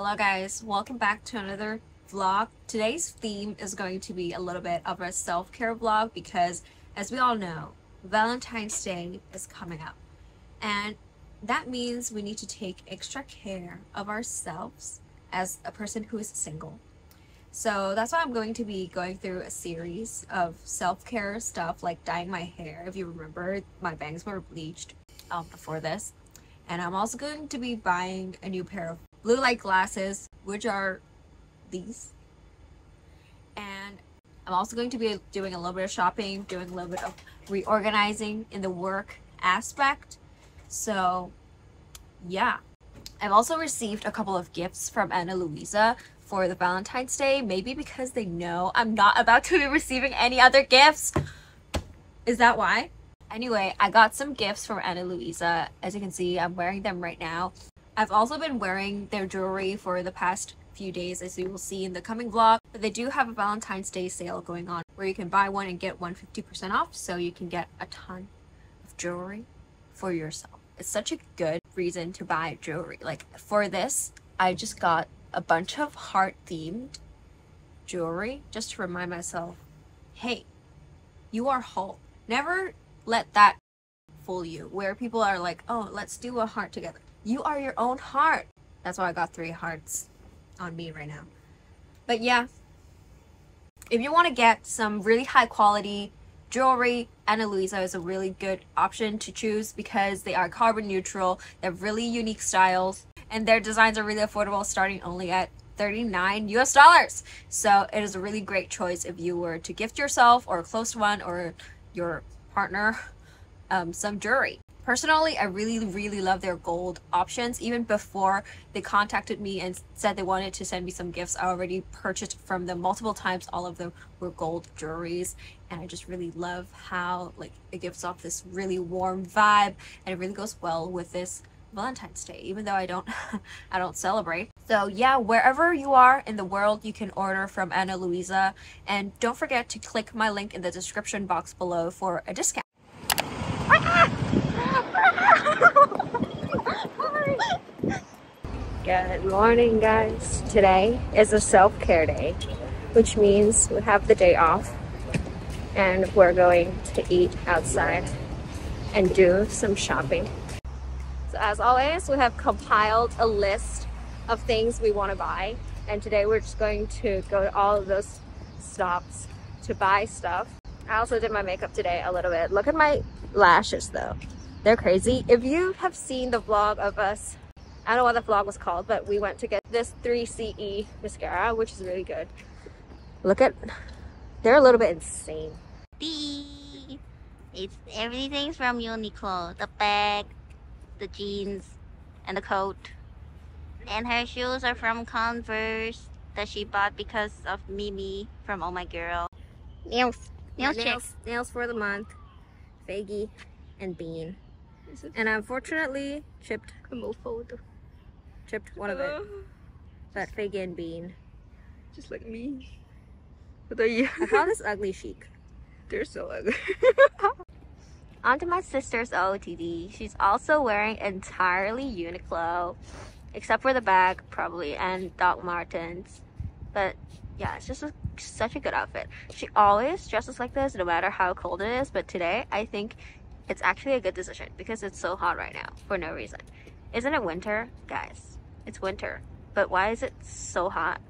Hello guys, welcome back to another vlog. Today's theme is going to be a little bit of a self-care vlog because as we all know, Valentine's Day is coming up. And that means we need to take extra care of ourselves as a person who is single. So that's why I'm going to be going through a series of self-care stuff like dyeing my hair. If you remember, my bangs were bleached um, before this. And I'm also going to be buying a new pair of blue light glasses, which are these. And I'm also going to be doing a little bit of shopping, doing a little bit of reorganizing in the work aspect. So, yeah. I've also received a couple of gifts from Ana Luisa for the Valentine's Day, maybe because they know I'm not about to be receiving any other gifts. Is that why? Anyway, I got some gifts from Ana Luisa. As you can see, I'm wearing them right now. I've also been wearing their jewelry for the past few days as you will see in the coming vlog. But they do have a Valentine's Day sale going on where you can buy one and get one 50% off so you can get a ton of jewelry for yourself. It's such a good reason to buy jewelry. Like for this, I just got a bunch of heart themed jewelry just to remind myself, hey, you are whole. Never let that fool you where people are like, oh, let's do a heart together. You are your own heart. That's why I got three hearts on me right now. But yeah, if you want to get some really high quality jewelry, Ana Luisa is a really good option to choose because they are carbon neutral. They have really unique styles and their designs are really affordable starting only at 39 US dollars. So it is a really great choice if you were to gift yourself or a close one or your partner um, some jewelry. Personally, I really, really love their gold options. Even before they contacted me and said they wanted to send me some gifts, I already purchased from them multiple times. All of them were gold jewelries. And I just really love how like it gives off this really warm vibe and it really goes well with this Valentine's Day, even though I don't I don't celebrate. So yeah, wherever you are in the world, you can order from Ana Luisa. And don't forget to click my link in the description box below for a discount. Good morning guys. Today is a self-care day, which means we have the day off and we're going to eat outside and do some shopping. So as always, we have compiled a list of things we want to buy. And today we're just going to go to all of those stops to buy stuff. I also did my makeup today a little bit. Look at my lashes though. They're crazy. If you have seen the vlog of us, I don't know what the vlog was called, but we went to get this 3CE mascara, which is really good. Look at, they're a little bit insane. It's everything's from Uniqlo. The bag, the jeans and the coat. And her shoes are from Converse that she bought because of Mimi from Oh My Girl. Nails. Nails, nails, nails for the month. Faggy and Bean. And unfortunately, chipped chipped one of it. Uh, that Faggy and Bean. Just like me. I found this ugly chic. They're so ugly. onto my sister's OOTD. She's also wearing entirely Uniqlo, except for the bag, probably, and Doc Martens. But yeah, it's just a, such a good outfit. She always dresses like this, no matter how cold it is. But today, I think it's actually a good decision because it's so hot right now for no reason. Isn't it winter? Guys, it's winter. But why is it so hot?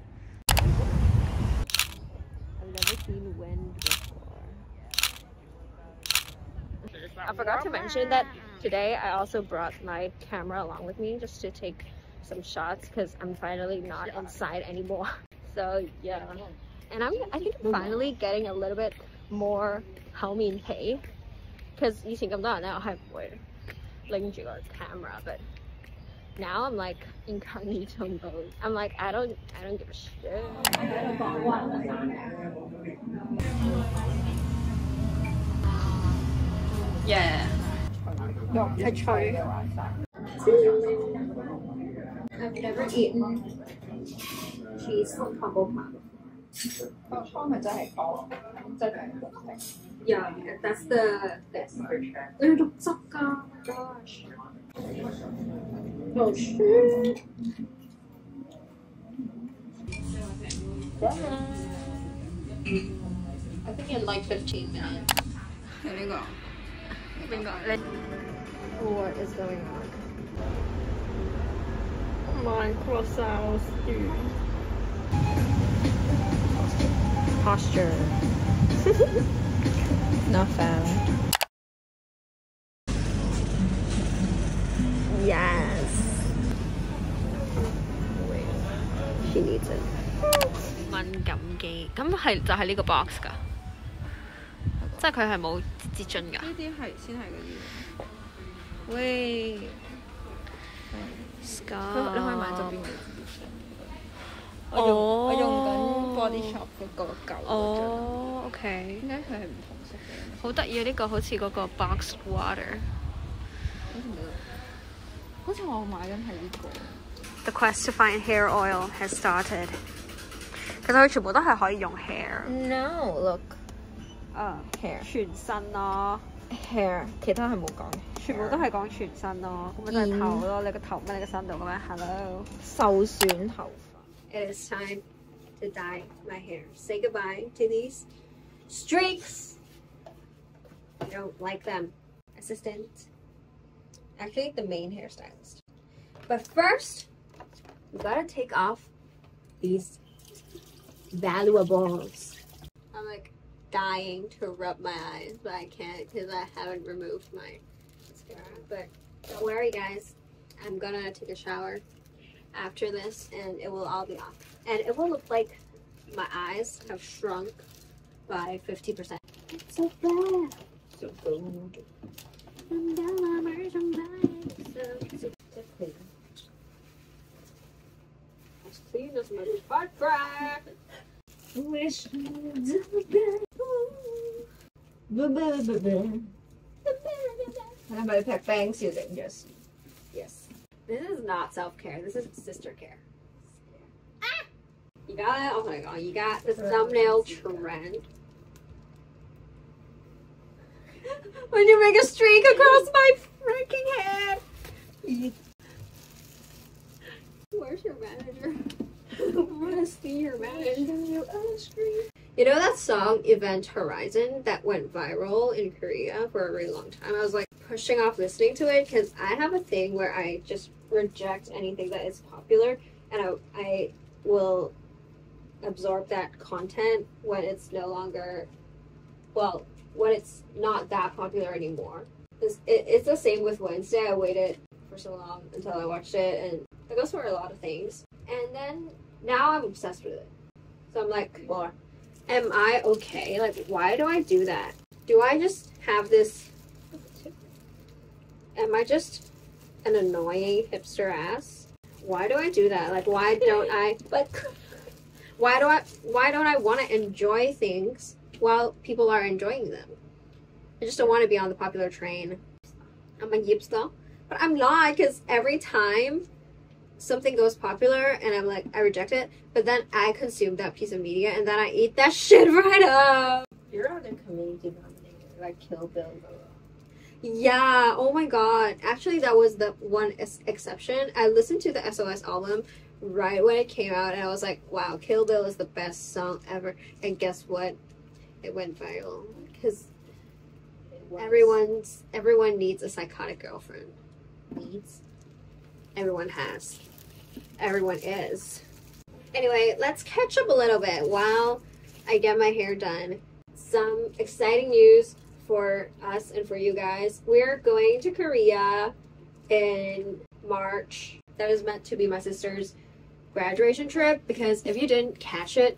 I've never seen wind before. I forgot to mention that today I also brought my camera along with me just to take some shots because I'm finally not inside anymore. So yeah. And I'm I think I'm mm-hmm. finally getting a little bit more homing pay because you think I'm not now I have like your camera but now I'm like incognito mode. I'm like I don't I don't give a shit. Yeah. No, I tried. I've never eaten cheese i traumatic. Yeah, that's the that's They're the sucker. Oh, oh gosh. Oh shit. I think in like 15 minutes. Here we go. Here we go. What is going on? My house. stew. posture。 Not fan. Yes. She needs it. 敏感肌，咁系就系呢个 box 㗎，即系佢系冇节津㗎。呢啲系先系嗰啲。喂佢你可以买侧边嘅。我哦用我用紧 Body Shop 嗰個舊。哦，OK，點解佢係唔同色嘅？好得意啊！呢個好似嗰個 box water。好似。我買緊係呢個。The quest to find hair oil has started。其實佢全部都係可以用 hair。No, look 啊 hair 全身咯，hair，其他係冇講。全部都係講全身咯。咁咪就係頭咯，你個頭咩你個身度嘅咩？Hello。受損頭髮。It is time to dye my hair. Say goodbye to these streaks. I don't like them. Assistant. Actually, the main hairstylist. But first, we gotta take off these valuables. I'm like dying to rub my eyes, but I can't because I haven't removed my mascara. But don't worry, guys. I'm gonna take a shower after this and it will all be off. And it will look like my eyes have shrunk by 50%. It's so bad. So good. I'm down, I'm so bad. So, so, so clean. As clean as my butt crack. Wish How about pack bangs using yes. Yes. This is not self care. This is sister care. Ah! You got it? Oh my god. You got the thumbnail trend. when you make a streak across my freaking head. Where's your manager? I want to see your manager. You know that song Event Horizon that went viral in Korea for a really long time? I was like pushing off listening to it because I have a thing where I just reject anything that is popular and I, I will absorb that content when it's no longer, well, when it's not that popular anymore. It's, it, it's the same with Wednesday. I waited for so long until I watched it and it goes for a lot of things. And then now I'm obsessed with it. So I'm like, well, am I okay? Like, why do I do that? Do I just have this? Am I just an annoying hipster ass? Why do I do that? Like, why don't I? But why do I? Why don't I want to enjoy things while people are enjoying them? I just don't want to be on the popular train. I'm a hipster, but I'm not because every time something goes popular and I'm like, I reject it, but then I consume that piece of media and then I eat that shit right up. You're on the community nominated, like Kill Bill. Yeah, oh my god. Actually, that was the one ex- exception. I listened to the SOS album right when it came out and I was like, wow, Kill Bill is the best song ever. And guess what? It went viral because everyone's everyone needs a psychotic girlfriend. Needs. Everyone has. Everyone is. Anyway, let's catch up a little bit while I get my hair done. Some exciting news for us and for you guys. We're going to Korea in March. That is meant to be my sister's graduation trip because if you didn't catch it,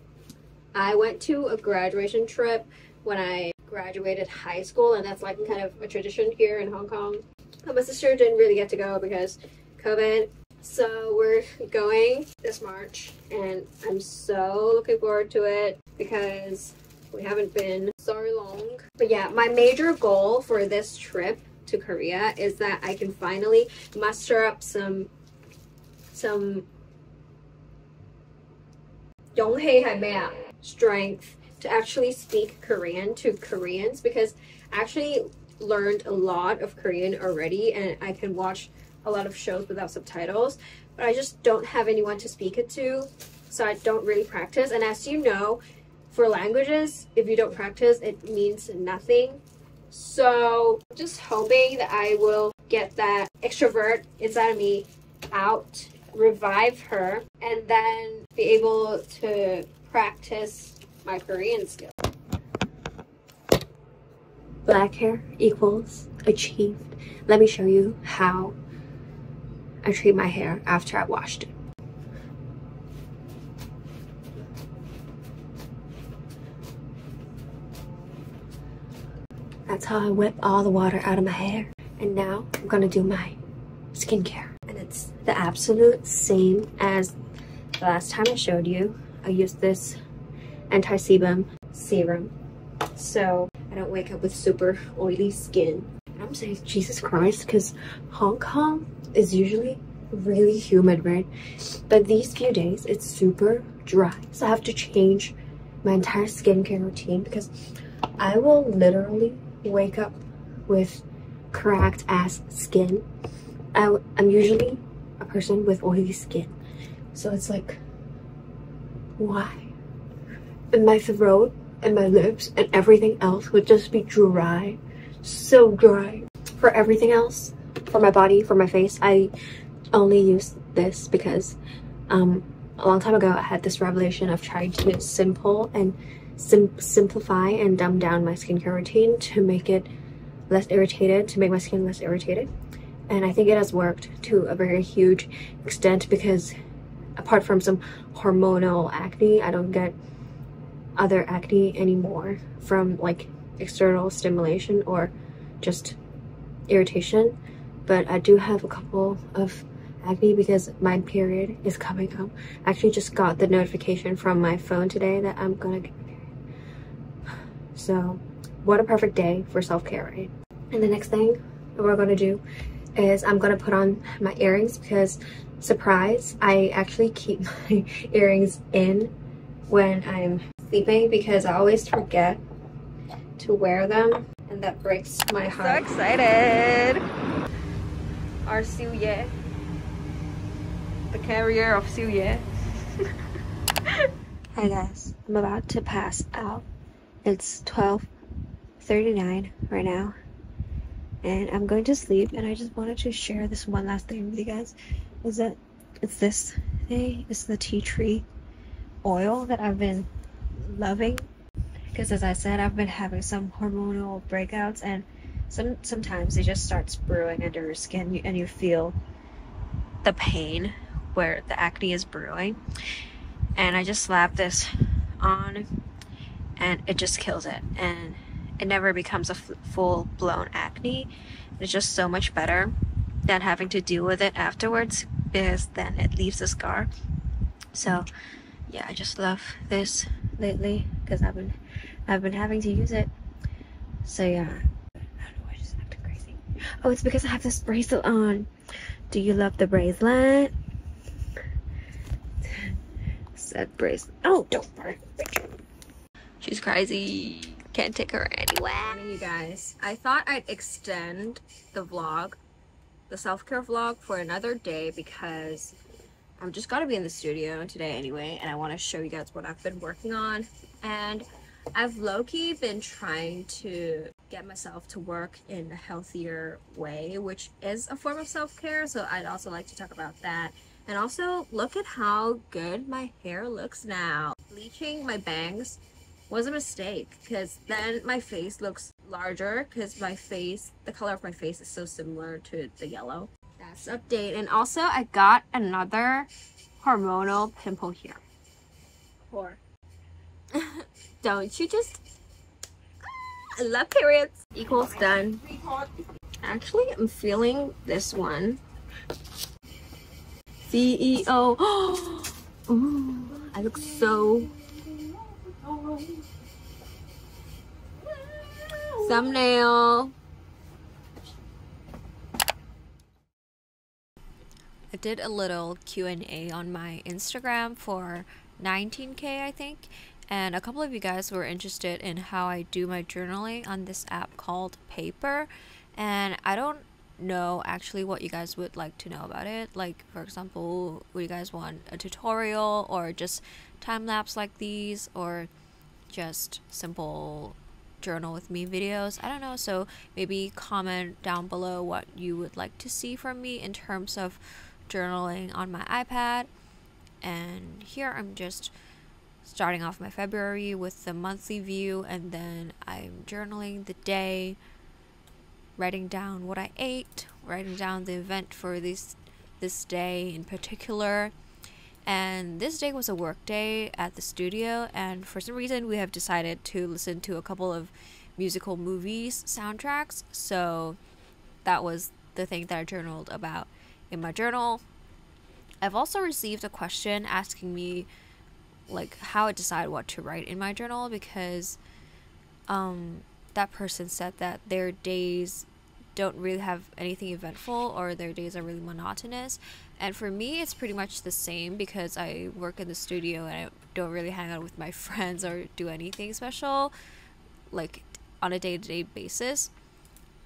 I went to a graduation trip when I graduated high school, and that's like kind of a tradition here in Hong Kong. But my sister didn't really get to go because COVID. So we're going this March, and I'm so looking forward to it because we haven't been so long. But yeah, my major goal for this trip to Korea is that I can finally muster up some some 勇气系咩啊？strength to actually speak Korean to Koreans because I actually learned a lot of Korean already and I can watch a lot of shows without subtitles, but I just don't have anyone to speak it to. so I don't really practice. And as you know, for languages, if you don't practice, it means nothing. So just hoping that I will get that extrovert inside of me out, revive her, and then be able to practice my Korean skill. Black hair equals achieved. Let me show you how I treat my hair after I washed it. That's how I whip all the water out of my hair. And now I'm gonna do my skincare. The absolute same as the last time I showed you. I used this anti-sebum serum. So I don't wake up with super oily skin. I'm saying Jesus Christ because Hong Kong is usually really humid, right? But these few days, it's super dry. So I have to change my entire skincare routine because I will literally wake up with cracked ass skin. I, I'm usually a person with oily skin. So it's like, why? And my throat and my lips and everything else would just be dry. So dry. For everything else, for my body, for my face, I only use this because um, a long time ago I had this revelation of trying to simple and sim simplify and dumb down my skincare routine to make it less irritated, to make my skin less irritated. And I think it has worked to a very huge extent because apart from some hormonal acne, I don't get other acne anymore from like external stimulation or just irritation. But I do have a couple of acne because my period is coming up. I actually just got the notification from my phone today that I'm gonna get. So what a perfect day for self-care, right? And the next thing that we're gonna do is I'm gonna put on my earrings because surprise, I actually keep my earrings in when I'm sleeping because I always forget to wear them and that breaks my heart. So excited! Our Siuye, the carrier of Siuye. Hi guys, I'm about to pass out. It's 12:39 right now, and I'm going to sleep. And I just wanted to share this one last thing with you guys. Is that it's this thing? It's the tea tree oil that I've been loving because, as I said, I've been having some hormonal breakouts, and some sometimes it just starts brewing under your skin, and you feel the pain where the acne is brewing and I just slap this on and it just kills it and it never becomes a full blown acne it's just so much better than having to deal with it afterwards because then it leaves a scar so yeah I just love this lately because I've been I've been having to use it so yeah I don't know I just acted crazy oh it's because I have this bracelet on do you love the bracelet said bracelet. Oh, don't burn. She's crazy. Can't take her anywhere. You guys, I thought I'd extend the vlog, the self-care vlog for another day because I'm just gotta be in the studio today anyway and I want to show you guys what I've been working on and I've low-key been trying to get myself to work in a healthier way which is a form of self-care so I'd also like to talk about that and also, look at how good my hair looks now. Bleaching my bangs was a mistake because then my face looks larger because my face, the color of my face is so similar to the yellow. That's update. And also, I got another hormonal pimple here. Or don't you just ah, I love periods. Equals done. Actually, I'm feeling this one CEO. Ooh, I look so... Thumbnail. I did a little Q&A on my Instagram for 19k I think and a couple of you guys were interested in how I do my journaling on this app called Paper and I don't know actually what you guys would like to know about it. Like, for example, would you guys want a tutorial or just time lapse like these or just simple journal with me videos? I don't know. So maybe comment down below what you would like to see from me in terms of journaling on my iPad. And here I'm just starting off my February with the monthly view, and then I'm journaling the day, writing down what I ate, writing down the event for this this day in particular. And this day was a work day at the studio, and for some reason, we have decided to listen to a couple of musical movies soundtracks. So that was the thing that I journaled about in my journal. I've also received a question asking me like how I decide what to write in my journal because um that person said that their days don't really have anything eventful or their days are really monotonous. And for me, it's pretty much the same because I work in the studio and I don't really hang out with my friends or do anything special like on a day to day basis.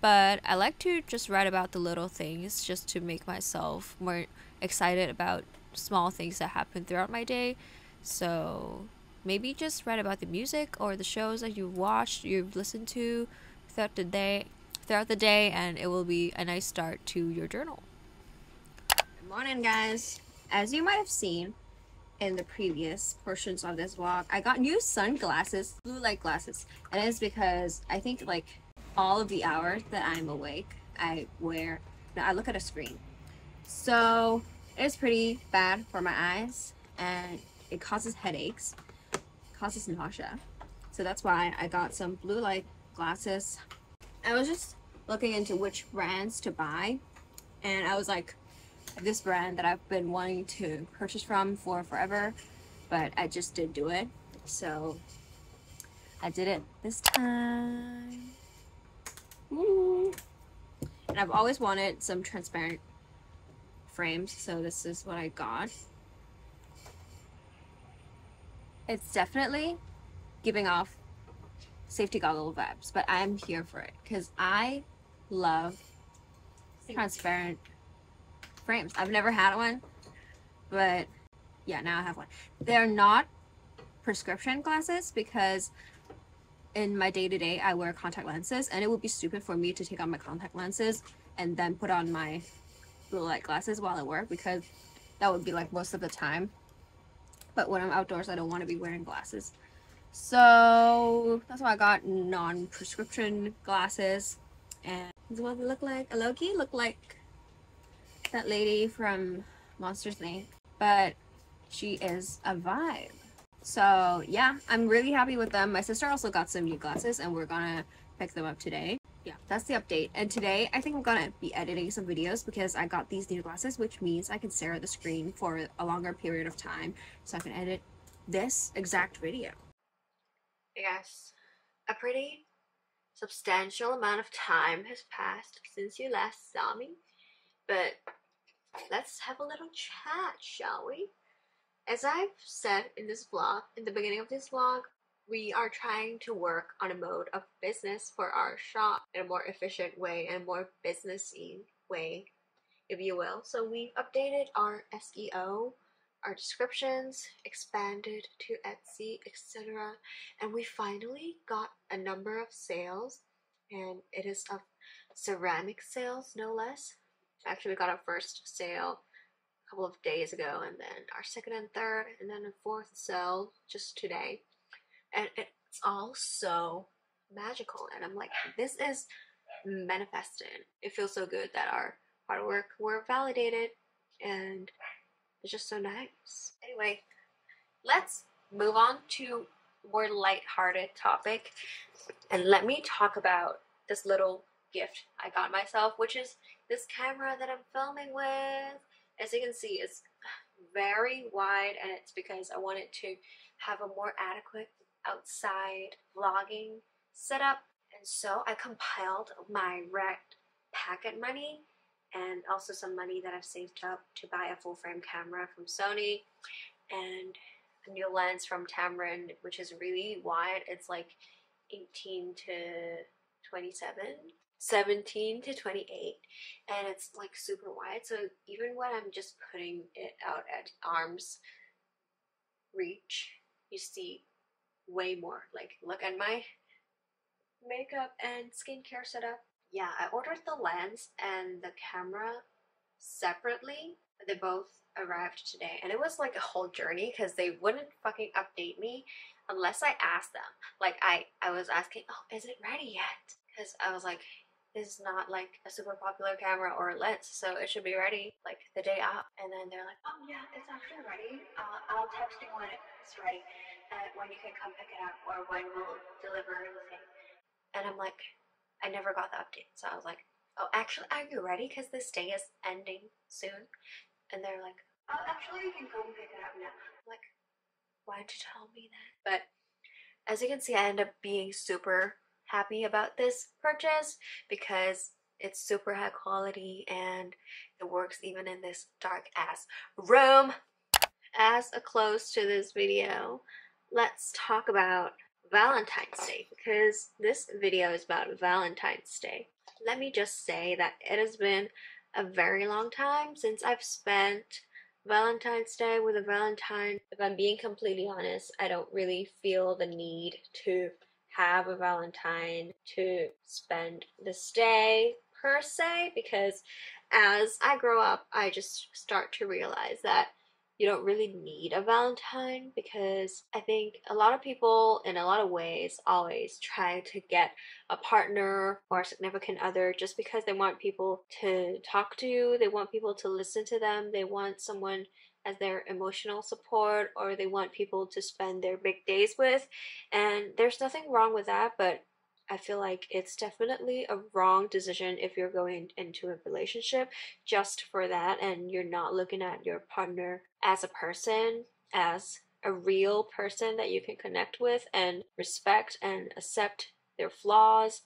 But I like to just write about the little things just to make myself more excited about small things that happen throughout my day. So maybe just write about the music or the shows that you've watched, you've listened to throughout the day, throughout the day, and it will be a nice start to your journal. Good morning, guys. As you might have seen in the previous portions of this vlog, I got new sunglasses, blue light glasses, and it's because I think like all of the hours that I'm awake, I wear. I look at a screen, so it's pretty bad for my eyes, and it causes headaches, causes nausea. So that's why I got some blue light glasses. I was just looking into which brands to buy, and I was like, this brand that I've been wanting to purchase from for forever, but I just didn't do it. So I did it this time. Ooh. And I've always wanted some transparent frames, so this is what I got. It's definitely giving off safety goggle vibes, but I'm here for it because I love transparent frames. I've never had one, but yeah, now I have one. They're not prescription glasses because in my day to day I wear contact lenses, and it would be stupid for me to take on my contact lenses and then put on my blue light glasses while I work because that would be like most of the time. But when I'm outdoors, I don't want to be wearing glasses. So that's why I got non-prescription glasses. And is what they look like. Low-key look like that lady from Monsters Inc. But she is a vibe. So yeah, I'm really happy with them. My sister also got some new glasses and we're gonna pick them up today. Yeah, that's the update. And today I think I'm gonna be editing some videos because I got these new glasses, which means I can stare at the screen for a longer period of time. So I can edit this exact video. Hey guys, a pretty substantial amount of time has passed since you last saw me, but let's have a little chat, shall we? As I've said in this vlog, in the beginning of this vlog, we are trying to work on a mode of business for our shop in a more efficient way and more businessy way, if you will. So we've updated our SEO, our descriptions, expanded to Etsy, etc. And we finally got a number of sales, and it is of ceramic sales, no less. Actually, we got our first sale a couple of days ago, and then our second and third, and then a fourth sale just today. And it's all so magical. And I'm like, this is manifested. It feels so good that our hard work were validated, and it's just so nice. Anyway, let's move on to more light-hearted topic, and let me talk about this little gift I got myself, which is this camera that I'm filming with. As you can see, it's very wide and it's because I wanted to have a more adequate outside vlogging setup. And so I compiled my wrecked packet money and also some money that I've saved up to buy a full frame camera from Sony and a new lens from Tamron, which is really wide. It's like 18 to 27 17 to 28 and it's like super wide. So even when I'm just putting it out at arm's reach you see way more. Like look at my makeup and skincare setup yeah I ordered the lens and the camera separately they both arrived today and it was like a whole journey because they wouldn't fucking update me unless I asked them like I I was asking oh is it ready yet because I was like this is not like a super popular camera or lens, so it should be ready like the day out. And then they're like, oh yeah, it's actually ready. Uh, I'll text you when it's ready, uh, when you can come pick it up, or when we'll deliver the thing. And I'm like, I never got the update, so I was like, oh, actually, are you ready? Because this day is ending soon. And they're like, oh, actually, you can come pick it up now. I'm like, why did you tell me that? But as you can see, I end up being super happy about this purchase because it's super high quality and it works even in this dark ass room. As a close to this video, let's talk about Valentine's Day because this video is about Valentine's Day. Let me just say that it has been a very long time since I've spent Valentine's Day with a Valentine. If I'm being completely honest, I don't really feel the need to have a Valentine to spend this day per se because as I grow up, I just start to realize that you don't really need a Valentine because I think a lot of people, in a lot of ways, always try to get a partner or a significant other just because they want people to talk to you, they want people to listen to them, they want someone as their emotional support or they want people to spend their big days with. And there's nothing wrong with that, but I feel like it's definitely a wrong decision if you're going into a relationship just for that and you're not looking at your partner as a person, as a real person that you can connect with and respect and accept their flaws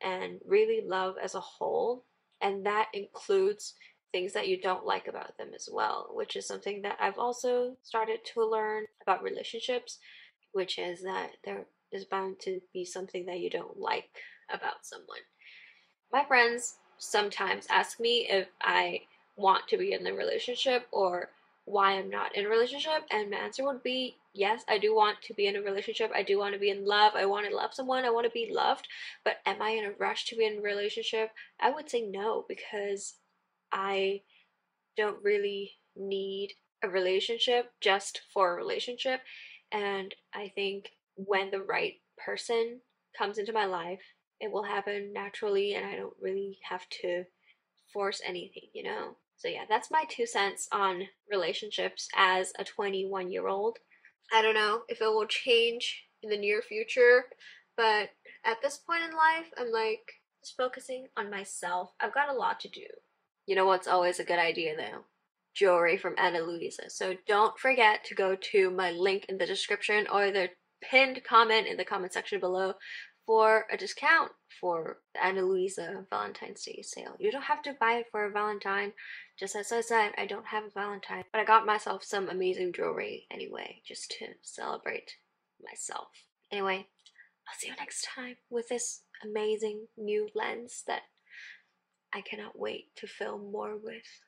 and really love as a whole. And that includes things that you don't like about them as well, which is something that I've also started to learn about relationships, which is that there is bound to be something that you don't like about someone. My friends sometimes ask me if I want to be in a relationship or why I'm not in a relationship, and my answer would be yes, I do want to be in a relationship. I do want to be in love. I want to love someone. I want to be loved. But am I in a rush to be in a relationship? I would say no because I don't really need a relationship just for a relationship. And I think when the right person comes into my life, it will happen naturally, and I don't really have to force anything, you know? So, yeah, that's my two cents on relationships as a 21 year old. I don't know if it will change in the near future, but at this point in life, I'm like just focusing on myself. I've got a lot to do. You know what's always a good idea though? Jewelry from Ana Luisa. So don't forget to go to my link in the description or the pinned comment in the comment section below for a discount for the Ana Luisa Valentine's Day sale. You don't have to buy it for a Valentine. Just as I said, I don't have a Valentine, but I got myself some amazing jewelry anyway, just to celebrate myself. Anyway, I'll see you next time with this amazing new lens that I cannot wait to film more with.